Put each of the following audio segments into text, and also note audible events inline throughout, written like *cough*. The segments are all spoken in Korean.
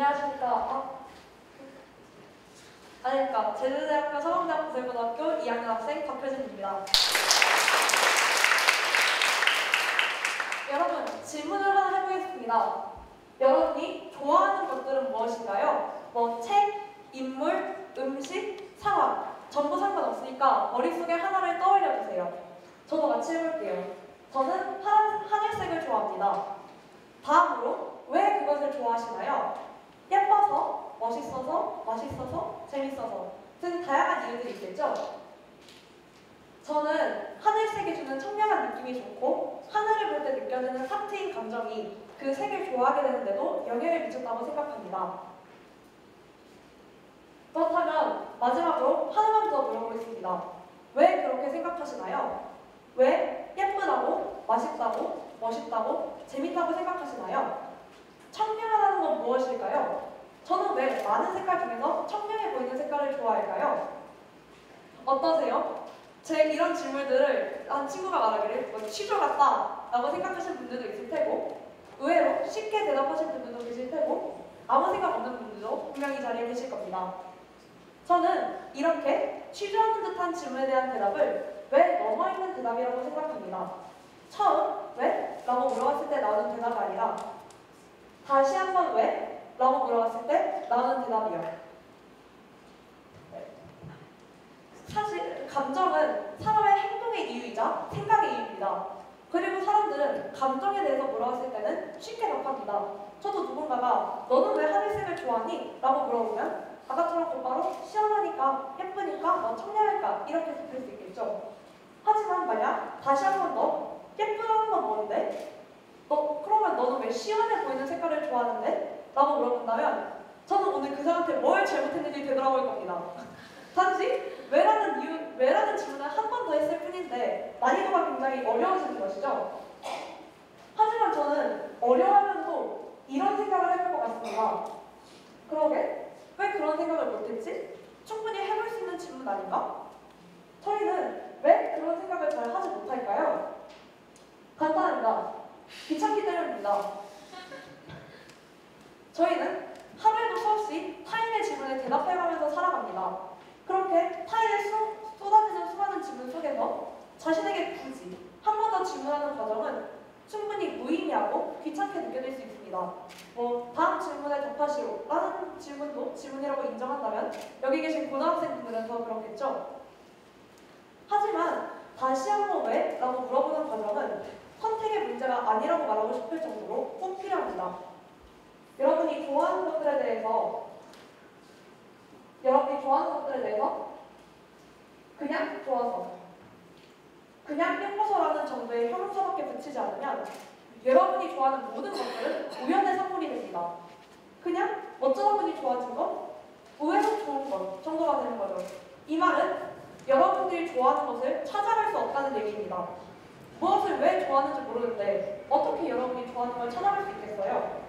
안녕하십니까. 아, 아닙니까. 제주대학교 서강대학교 고등학교 2학년 학생 박효진입니다. 여러분, 질문을 하나 해보겠습니다. 여러분이 좋아하는 것들은 무엇인가요? 뭐 책, 인물, 음식, 상황 전부 상관없으니까 머릿속에 하나를 떠올려 주세요. 저도 같이 해볼게요. 저는 파란, 하늘색을 좋아합니다. 다음으로 왜 그것을 좋아하시나요? 예뻐서, 멋있어서, 맛있어서, 재밌어서 등 다양한 이유들이 있겠죠? 저는 하늘색이 주는 청량한 느낌이 좋고 하늘을 볼 때 느껴지는 상트인 감정이 그 색을 좋아하게 되는데도 영향을 미쳤다고 생각합니다. 그렇다면 마지막으로 하나만 더 물어보겠습니다. 왜 그렇게 생각하시나요? 왜 예쁘다고, 맛있다고, 멋있다고, 재밌다고 생각하시나요? 청량하다는 건 무엇일까요? 저는 왜 많은 색깔 중에서 청량해 보이는 색깔을 좋아할까요? 어떠세요? 제 이런 질문들을 한 친구가 말하기를 뭐 취조 같다 라고 생각하시는 분들도 있을 테고 의외로 쉽게 대답하실 분들도 계실 테고 아무 생각 없는 분들도 분명히 이 자리에 계실 겁니다. 저는 이렇게 취조하는 듯한 질문에 대한 대답을 왜 넘어있는 대답이라고 생각합니다. 처음 왜? 라고 물어봤을 때 나오는 대답이 아니라 다시 한번 왜? 라고 물어봤을 때 나오는 대답이요. 사실 감정은 사람의 행동의 이유이자 생각의 이유입니다. 그리고 사람들은 감정에 대해서 물어봤을 때는 쉽게 답합니다. 저도 누군가가 너는 왜 하늘색을 좋아하니? 라고 물어보면 아까처럼 곧바로 시원하니까, 예쁘니까, 뭐 청량할까 이렇게 답할 수 있겠죠. 하지만 만약 다시 한 번 더 예쁘다는 건 뭔데? 너 그러면 너는 왜 시원해 보이는 색깔을 좋아하는데? 라고 물어본다면 저는 오늘 그 사람한테 뭘 잘못했는지 되돌아볼 겁니다. *laughs* 단지 왜라는 이유, 난이도가 굉장히 어려워지는 것이죠. 하지만 저는 어려우면서 이런 생각을 해볼 것 같습니다. 그러게 왜 그런 생각을 못했지? 충분히 해볼 수 있는 질문 아닌가? 저희는 왜 그런 생각을 잘 하지 못할까요? 간단합니다. 귀찮기 때문입니다. 저희는 하루에도 수없이 타인의 질문에 대답해가면서 살아갑니다. 그렇게 타인의 수, 쏟아지는 수많은 질문 속에서 자신에게 굳이 한 번더 질문하는 과정은 충분히 무의미하고 귀찮게 느껴질 수 있습니다. 뭐 다음 질문에 답하시오 라는 질문도 질문이라고 인정한다면 여기 계신 고등학생분들은 더 그렇겠죠. 하지만 다시 한 번 왜? 라고 물어보는 과정은 선택의 문제가 아니라고 말하고 싶을 정도로 꼭 필요합니다. 여러분이 좋아하는 것들에 대해서 여러분이 좋아하는 것들에 대해서 그냥 좋아서 그냥 예뻐서라는 정도의 형용사밖에 붙이지 않으면 여러분이 좋아하는 모든 것들은 우연의 선물이 됩니다. 그냥 어쩌다 보니 좋아진 것, 의외로 좋은 것 정도가 되는 거죠. 이 말은 여러분들이 좋아하는 것을 찾아갈 수 없다는 얘기입니다. 무엇을 왜 좋아하는지 모르는데 어떻게 여러분이 좋아하는 걸 찾아갈 수 있겠어요?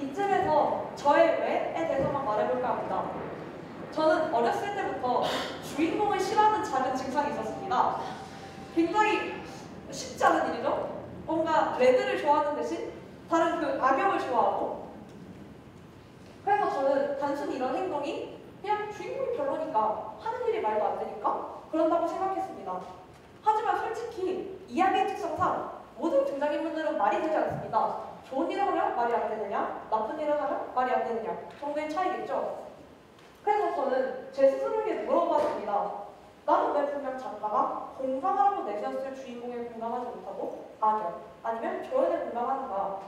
이쯤에서 저의 왜에 대해서만 말해볼까 합니다. 저는 어렸을 때부터 주인공을 싫어하는 작은 증상이 있었습니다. 굉장히 쉽지 않은 일이죠? 뭔가 레드를 좋아하는 대신 다른 그 악역을 좋아하고 그래서 저는 단순히 이런 행동이 그냥 주인공이 별로니까 하는 일이 말도 안 되니까 그런다고 생각했습니다. 하지만 솔직히 이야기의 특성상 모든 등장인물들은 말이 되지 않습니다. 좋은 일을 하면 말이 안 되느냐, 나쁜 일을 하면 말이 안 되느냐 정도의 차이겠죠. 그래서 저는 제 스스로에게 물어봤습니다. 나는 왜 분명 작가가 공감하라고 내세웠을 주인공에 공감하지 못하고 악역 아니면 조연에 공감하는가?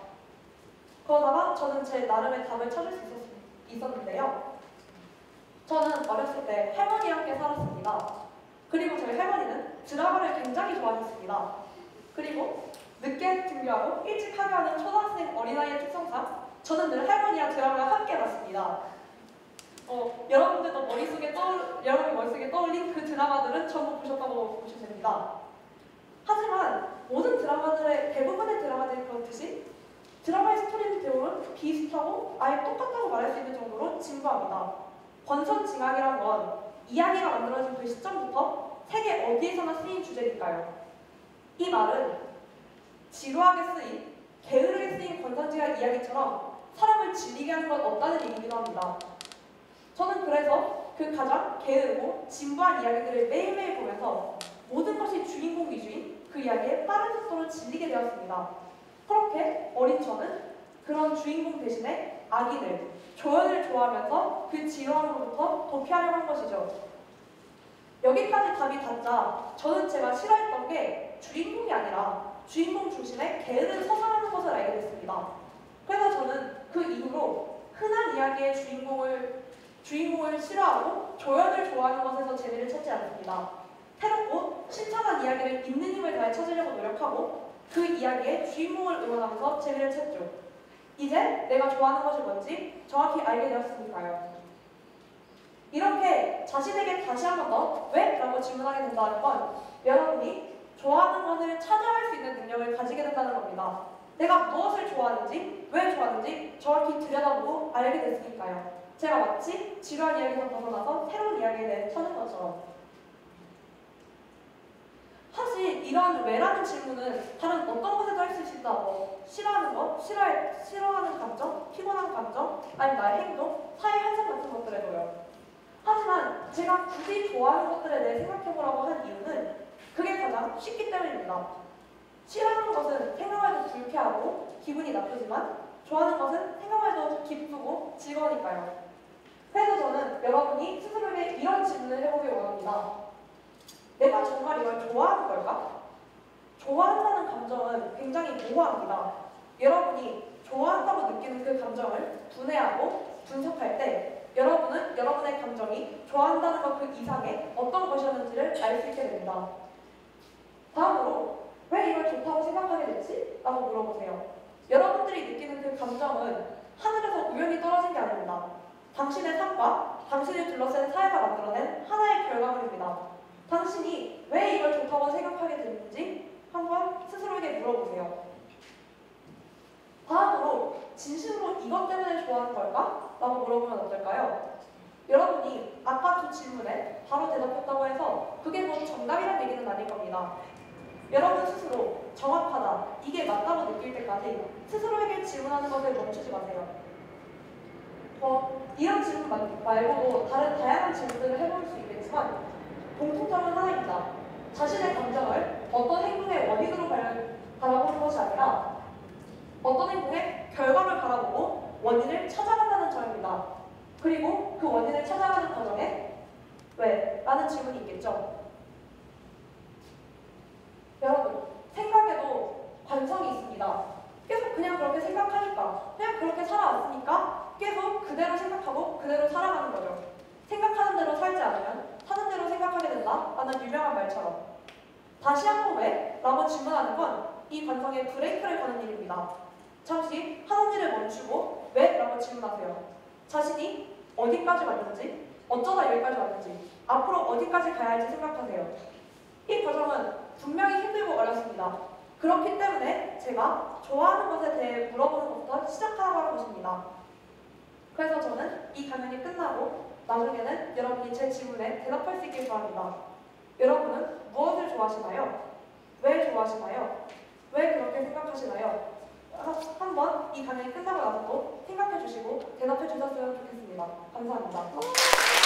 그러다가 저는 제 나름의 답을 찾을 수 있었, 있었는데요. 저는 어렸을 때 할머니와 함께 살았습니다. 그리고 저희 할머니는 드라마를 굉장히 좋아하셨습니다. 그리고 늦게 등교하고 일찍 하교하는 초등학생 어린아이의 특성상 저는 늘 할머니와 드라마를 함께 봤습니다. 어, 여러분들도 머릿속에 떠올, 여러분 머릿속에 떠올린 그 드라마들은 전부 보셨다고 보시면 됩니다. 하지만 모든 드라마들의 대부분의 드라마들이 그렇듯이 드라마의 스토리는 대부분 비슷하고 아예 똑같다고 말할 수 있는 정도로 진부합니다. 권선징악이란 건 이야기가 만들어진 그 시점부터 세계 어디에서나 쓰인 주제니까요. 이 말은 지루하게 쓰인, 게으르게 쓰인 권선징악 이야기처럼 사람을 질리게 하는 건 없다는 얘기기도 합니다. 저는 그래서 그 가장 게으르고 진부한 이야기들을 매일매일 보면서 모든 것이 주인공 위주인 그 이야기에 빠른 속도로 질리게 되었습니다. 그렇게 어린 저는 그런 주인공 대신에 아기들, 조연을 좋아하면서 그 지루함으로부터 도피하려고 한 것이죠. 여기까지 답이 닿자 저는 제가 싫어했던 게 주인공이 아니라 주인공 중심의 게으른 서사라는 것을 알게 됐습니다. 그래서 저는 그 이후로 흔한 이야기의 주인공을 주인공을 싫어하고 조연을 좋아하는 것에서 재미를 찾지 않습니다. 새롭고 신선한 이야기를 있는 힘을 다해 찾으려고 노력하고 그 이야기의 주인공을 응원하면서 재미를 찾죠. 이제 내가 좋아하는 것이 뭔지 정확히 알게 되었으니까요. 이렇게 자신에게 다시 한 번 더 왜? 라고 질문하게 된다는 건 여러분이 좋아하는 것을 찾아갈 수 있는 능력을 가지게 된다는 겁니다. 내가 무엇을 좋아하는지, 왜 좋아하는지 정확히 들여다보고 알게 됐으니까요. 제가 마치 지루한 이야기에서 벗어나서 새로운 이야기에 대해 찾는 것처럼. 사실 이런 왜라는 질문은 다른 어떤 것에도 할 수 있다. 뭐 싫어하는 것, 싫어 싫어하는 감정, 피곤한 감정, 아니면 나의 행동, 사회 현상 같은 것들에도요. 하지만 제가 굳이 좋아하는 것들에 대해 생각해보라고 한 이유는 그게 가장 쉽기 때문입니다. 싫어하는 것은 생각해도 불쾌하고 기분이 나쁘지만 좋아하는 것은 생각해도 기쁘고 즐거우니까요. 그래서 저는 여러분이 스스로에게 이런 질문을 해보길 원합니다. 내가 정말 이걸 좋아하는 걸까? 좋아한다는 감정은 굉장히 모호합니다. 여러분이 좋아한다고 느끼는 그 감정을 분해하고 분석할 때 여러분은 여러분의 감정이 좋아한다는 것 그 이상의 어떤 것이었는지를 알 수 있게 됩니다. 다음으로 좋다고 생각하게 됐지? 라고 물어보세요. 여러분들이 느끼는 그 감정은 하늘에서 우연히 떨어진 게 아닙니다. 당신의 삶과 당신을 둘러싼 사회가 만들어낸 하나의 결과물입니다. 당신이 왜 이걸 좋다고 생각하게 됐는지 한번 스스로에게 물어보세요. 다음으로 진심으로 이것 때문에 좋아하는 걸까? 라고 물어보면 어떨까요? 여러분이 아까 두 질문에 바로 대답했다고 해서 그게 뭐 정답이란 얘기는 아닐 겁니다. 여러분 스스로 정확하다, 이게 맞다고 느낄 때까지 스스로에게 질문하는 것을 멈추지 마세요. 어, 이런 질문 말- 말고도 다른 다양한 질문들을 해볼 수 있겠지만 공통점은 하나입니다. 자신의 감정을 어떤 행동의 원인으로 발- 바라보는 것이 아니라 어떤 행동의 결과를 바라보고 원인을 찾아간다는 점입니다. 그리고 그 원인을 찾아가는 과정에 왜? 라는 질문이 있겠죠. 여러분, 생각에도 관성이 있습니다. 계속 그냥 그렇게 생각하니까, 그냥 그렇게 살아왔으니까 계속 그대로 생각하고 그대로 살아가는 거죠. 생각하는 대로 살지 않으면 하는 대로 생각하게 된다. 라는 유명한 말처럼. 다시 한 번 왜? 라고 질문하는 건 이 관성에 브레이크를 거는 일입니다. 잠시 하는 일을 멈추고 왜? 라고 질문하세요. 자신이 어디까지 왔는지, 어쩌다 여기까지 왔는지, 앞으로 어디까지 가야 할지 생각하세요. 이 과정은 분명히 힘들고 어렵습니다. 그렇기 때문에 제가 좋아하는 것에 대해 물어보는 것부터 시작하라고 하는 것입니다. 그래서 저는 이 강연이 끝나고 나중에는 여러분이 제 질문에 대답할 수 있길 바랍니다. 여러분은 무엇을 좋아하시나요? 왜 좋아하시나요? 왜 그렇게 생각하시나요? 하- 한번 이 강연이 끝나고 나서도 생각해 주시고 대답해 주셨으면 좋겠습니다. 감사합니다.